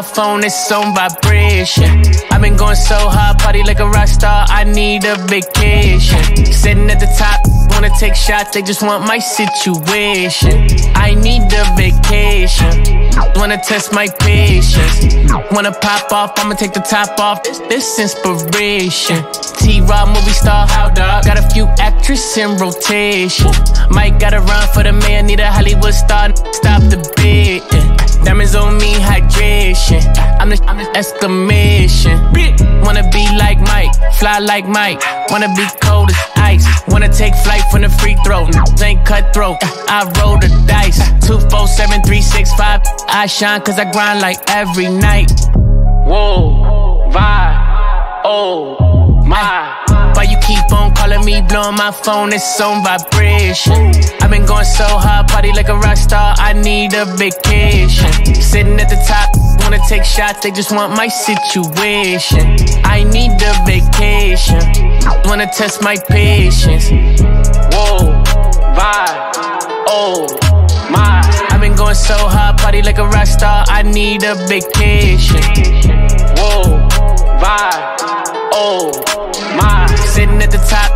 my phone, it's on vibration. I've been going so hard, party like a rock star, I need a vacation. Sitting at the top, wanna take shots, they just want my situation. I need a vacation. Wanna test my patience. Wanna pop off, I'ma take the top off. This, this inspiration. T-Raw movie star, how dog. Got a few actresses in rotation. Might gotta run for the man, need a Hollywood star. Stop the beat. Diamonds on me, hydration. I'm the, I'm the exclamation. Wanna be like Mike, fly like Mike. Wanna be cold as ice. Wanna take flight from the free throw. Ain't cutthroat. I roll the dice. Two, four, seven, three, six, five. I shine cause I grind like every night. Whoa, vibe, oh my. Me, blowing my phone, it's on vibration. I've been going so hard, party like a rock star, I need a vacation. Sitting at the top, wanna take shots, they just want my situation. I need a vacation, wanna test my patience. Whoa, vibe, oh my. I've been going so hard, party like a rock star, I need a vacation. Whoa, vibe, oh my. Sitting at the top,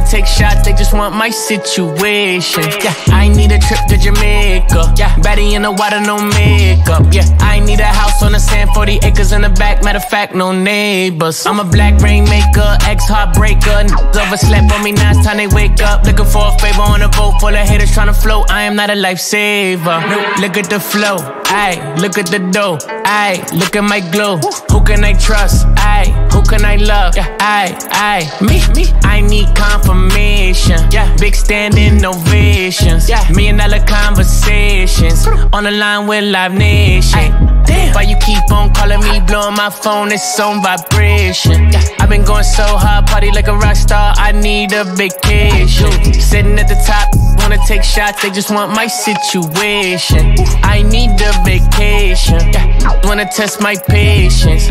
wanna take shots, they just want my situation. Yeah, I need a trip to Jamaica. Yeah, Betty in the water, no makeup. Yeah, I need a house on the sand, 40 acres in the back. Matter of fact, no neighbors. I'm a black rainmaker, ex heartbreaker. Niggas overslept on me, now it's time they wake up. Looking for a favor on a boat full of haters trying to float. I am not a lifesaver. Look at the flow, ayy. Look at the dough, ayy. Look at my glow. Who can I trust? Ayy. Who can I love? Yeah, ayy, ayy. Me, me. I need confirmation. Yeah, big standing ovations. Yeah, me million dollar conversations. On the line with Live Nation. Damn. Why you keep on calling me, blowing my phone, it's on vibration. Yeah. I've been going so hard, party like a rock star, I need a vacation. Sitting at the top, wanna take shots, they just want my situation. I need a vacation. Yeah. Wanna test my patience.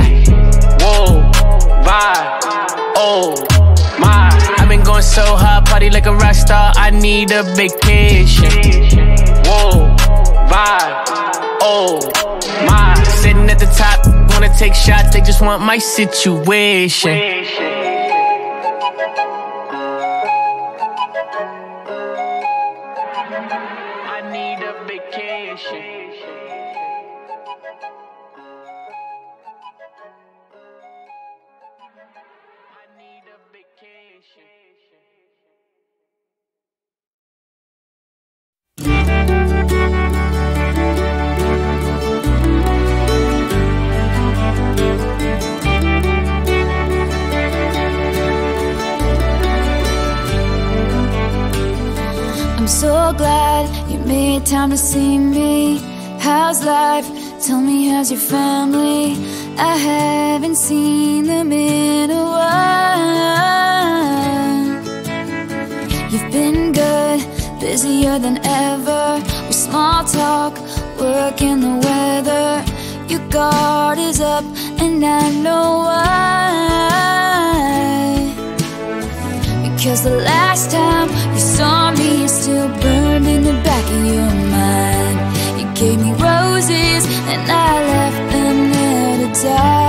Whoa, vibe, oh my. I've been going so hard, party like a rock star, I need a vacation. Whoa, vibe, oh my. Sitting at the top, wanna take shots, they just want my situation. Glad you made time to see me. How's life? Tell me, how's your family? I haven't seen them in a while. You've been good, busier than ever. With small talk, work and the weather. Your guard is up, and I know why. Because the last time you saw me, it's still burned in the back of your mind. You gave me roses, and I left them there to die.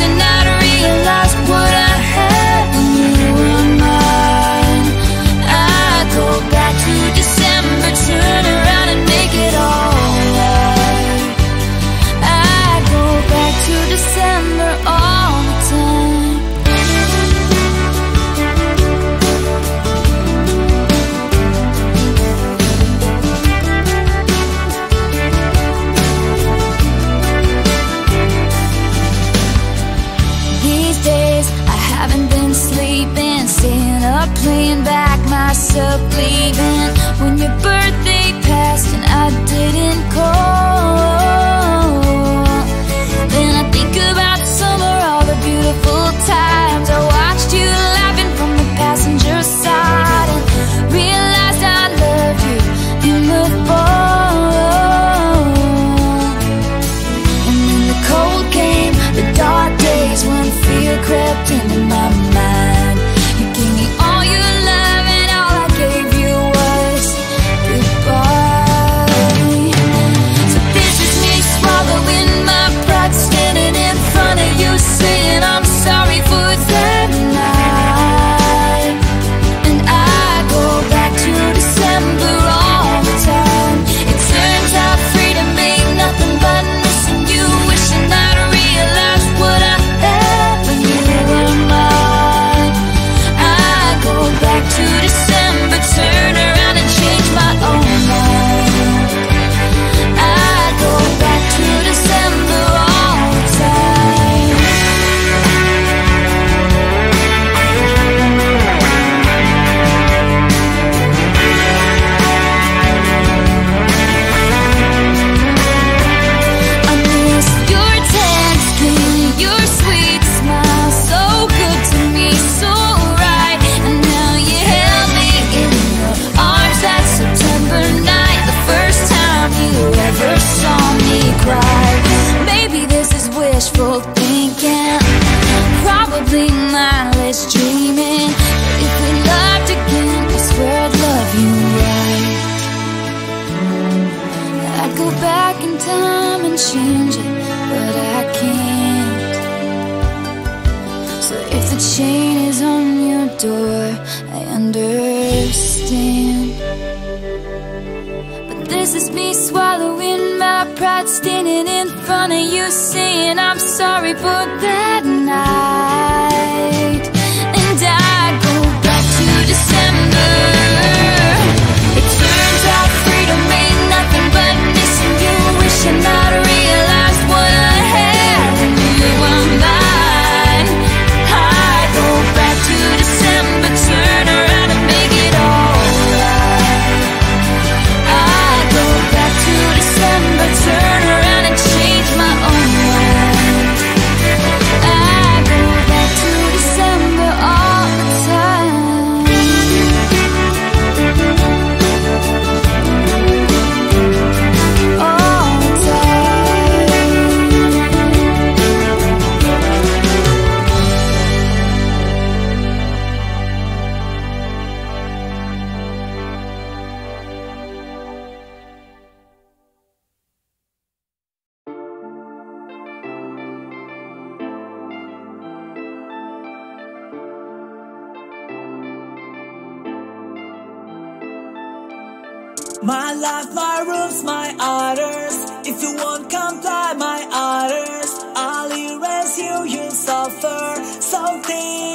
You, i go back in time and change it, but I can't. So if the chain is on your door, I understand. But this is me swallowing my pride, standing in front of you, saying I'm sorry for that night. orders. If you won't comply my orders, I'll erase you, you'll suffer. something.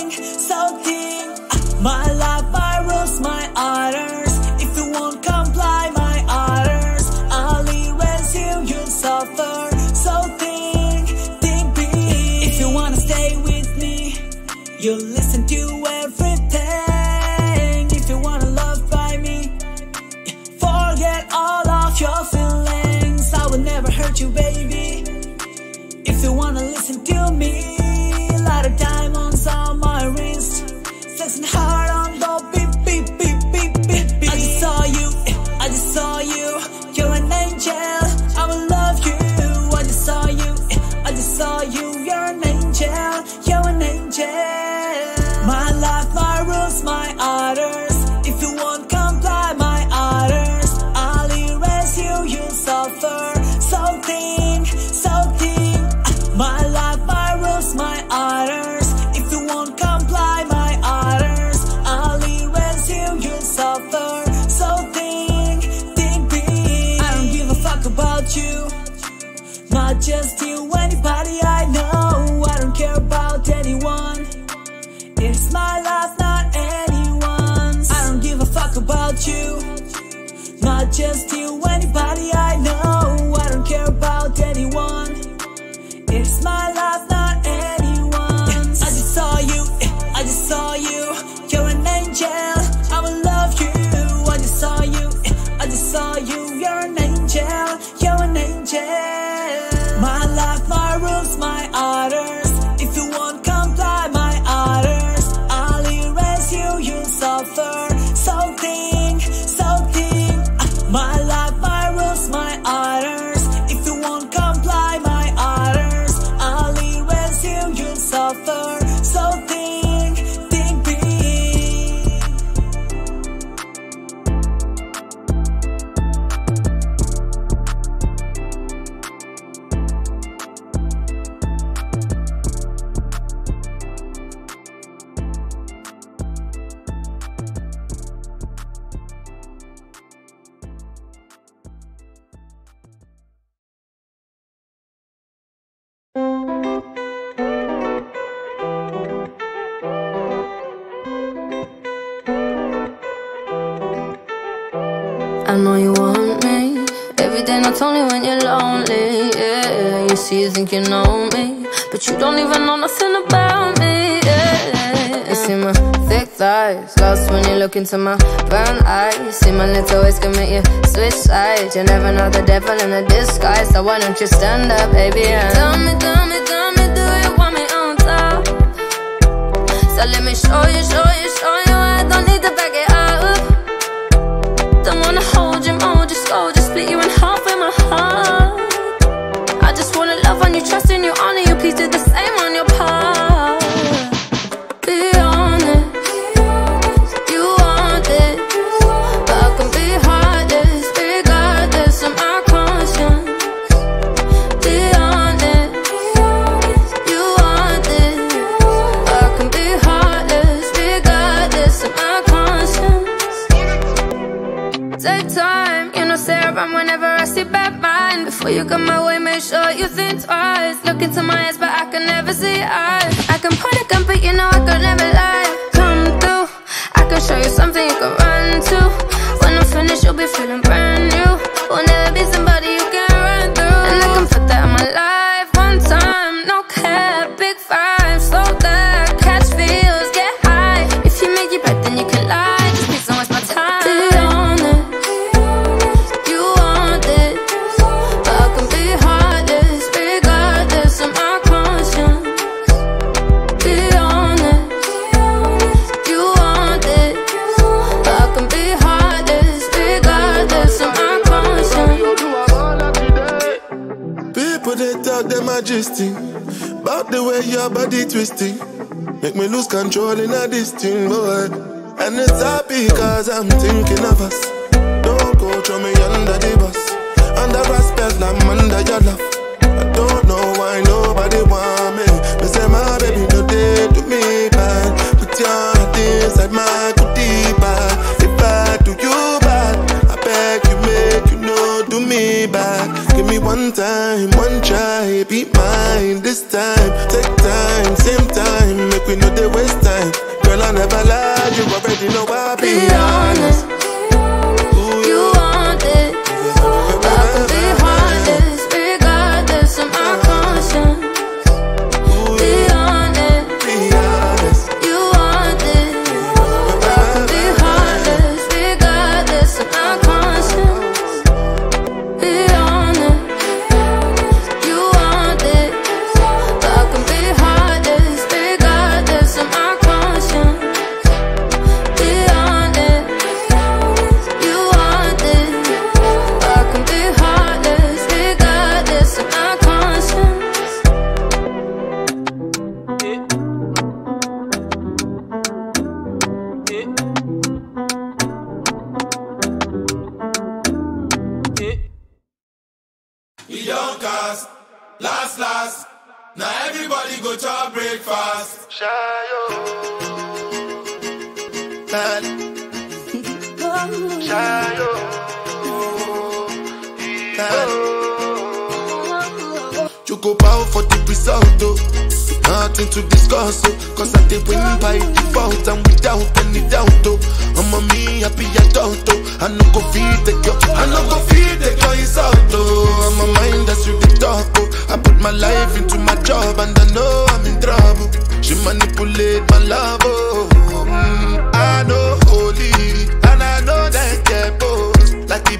just I know you want me Every day, not only when you're lonely Yeah, you see, you think you know me But you don't even know nothing about me Yeah, you see my thick thighs Lost when you look into my brown eyes See my little ways can make you switch sides You never know the devil in a disguise So why don't you stand up, baby, and Tell me, tell me, tell me, do you want me on top? So let me show you, show you, show you I don't need to. Don't wanna hold you more, just go, just split you in half with my heart. I just wanna love on you, trust in you, honor you, please do the same on your you come my way, make sure you think twice. Look into my eyes, but I can never see eyes. I can point a gun, but you know I could never lie. Come through, I can show you something you can run to. When I'm finished, you'll be feeling About the way your body twisting Make me lose control in a this thing, boy And it's happy cause I'm thinking of us. Don't go throw me under the bus. Under respect, I'm under your love. I don't know why nobody want me. Me say my baby no day to me bad. Put your heart inside my one time, one try Be mine this time. Take time, same time Make we know they waste time. Girl I never lie You already know I be Be You go bow for the result, though. Nothing to discuss, oh. Cause I did win by default and without any doubt, oh. I'm a me happy adult, oh. I no go feed the girl, I no go feed the girl insult, oh. I'm a mind that's the talk, oh. I put my life into my job and I know I'm in trouble. She manipulate my love, oh. Mm, I know holy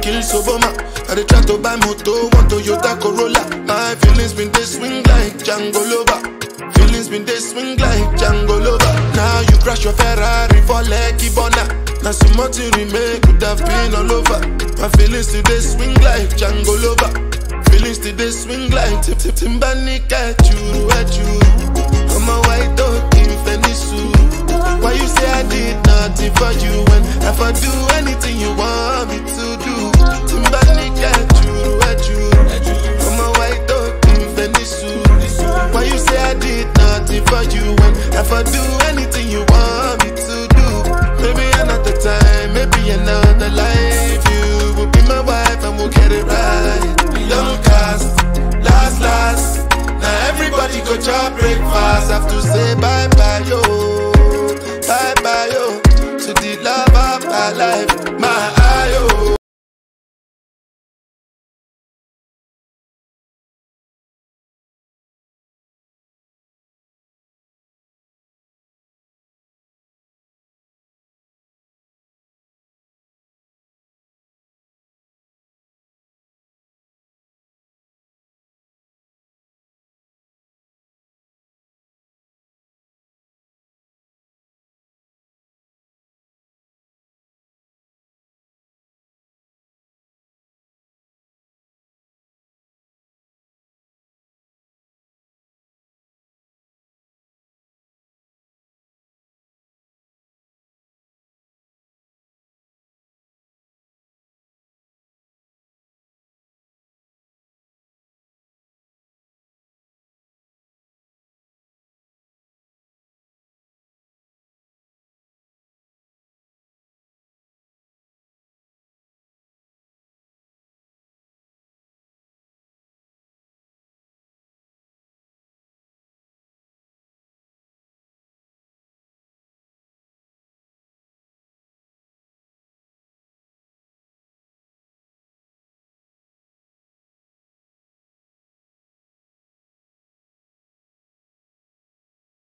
kill Soboma. I dey try to buy moto, one Toyota Corolla. My feelings been dey swing like Django Lover. Feelings been dey swing like Django Lover. Now you crash your Ferrari for Lekki Bona. Now so much you remain could have been all over. My feelings today swing like Django Lover. Feelings today swing like Tip Tip Timbani at you, at you. I'm a white dog in Fenisu. Why you say I did nothing for you when if I do anything you want me to for you when if I do anything you